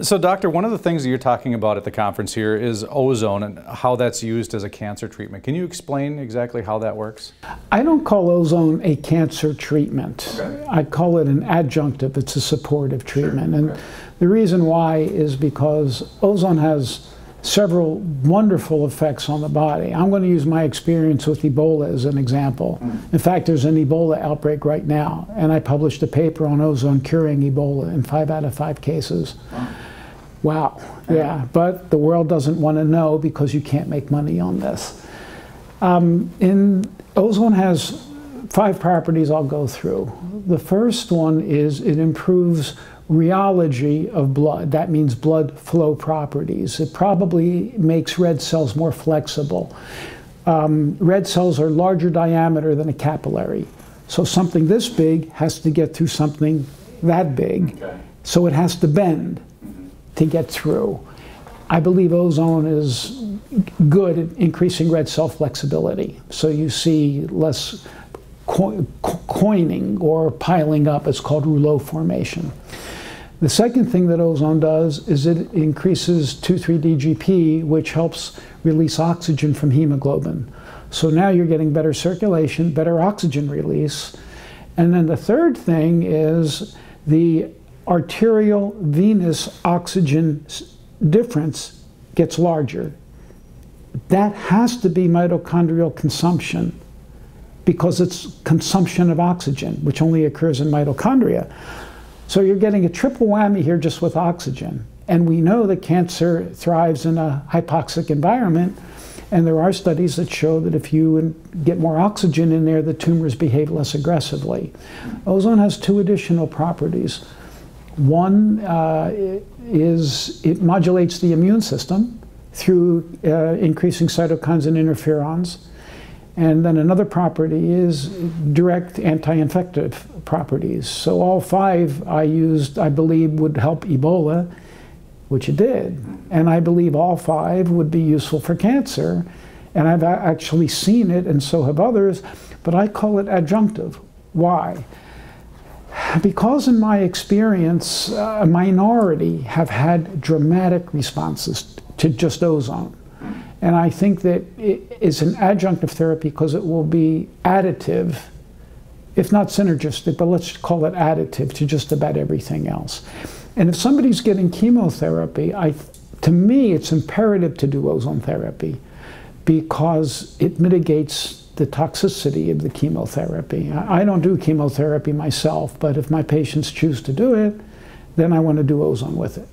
So, doctor, one of the things that you're talking about at the conference here is ozone and how that's used as a cancer treatment. Can you explain exactly how that works? I don't call ozone a cancer treatment. Okay. I call it an adjunctive. It's a supportive treatment. Sure. And okay. the reason why is because ozone has several wonderful effects on the body. I'm going to use my experience with Ebola as an example. Mm. In fact, there's an Ebola outbreak right now, and I published a paper on ozone curing Ebola in five out of five cases. Wow, yeah, but the world doesn't want to know because you can't make money on this. Um, in, ozone has five properties I'll go through. The first one is it improves rheology of blood. That means blood flow properties. It probably makes red cells more flexible. Um, red cells are larger diameter than a capillary. So something this big has to get through something that big. Okay. So it has to bend to get through. I believe ozone is good at increasing red cell flexibility. So you see less co coining or piling up. It's called rouleau formation. The second thing that ozone does is it increases 2,3-DGP, which helps release oxygen from hemoglobin. So now you're getting better circulation, better oxygen release. And then the third thing is the arterial venous oxygen difference gets larger. That has to be mitochondrial consumption because it's consumption of oxygen, which only occurs in mitochondria. So you're getting a triple whammy here just with oxygen. And we know that cancer thrives in a hypoxic environment. And there are studies that show that if you get more oxygen in there, the tumors behave less aggressively. Ozone has two additional properties. One uh, is it modulates the immune system through uh, increasing cytokines and interferons. And then another property is direct anti-infective properties. So all five I used, I believe, would help Ebola, which it did. And I believe all five would be useful for cancer. And I've actually seen it, and so have others, but I call it adjunctive. Why? Because in my experience, a minority have had dramatic responses to just ozone. And I think that it's an adjunctive therapy because it will be additive, if not synergistic, but let's call it additive to just about everything else. And if somebody's getting chemotherapy, I, to me, it's imperative to do ozone therapy because it mitigates the toxicity of the chemotherapy. I don't do chemotherapy myself, but if my patients choose to do it, then I want to do ozone with it.